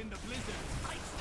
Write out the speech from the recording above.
in the blizzard.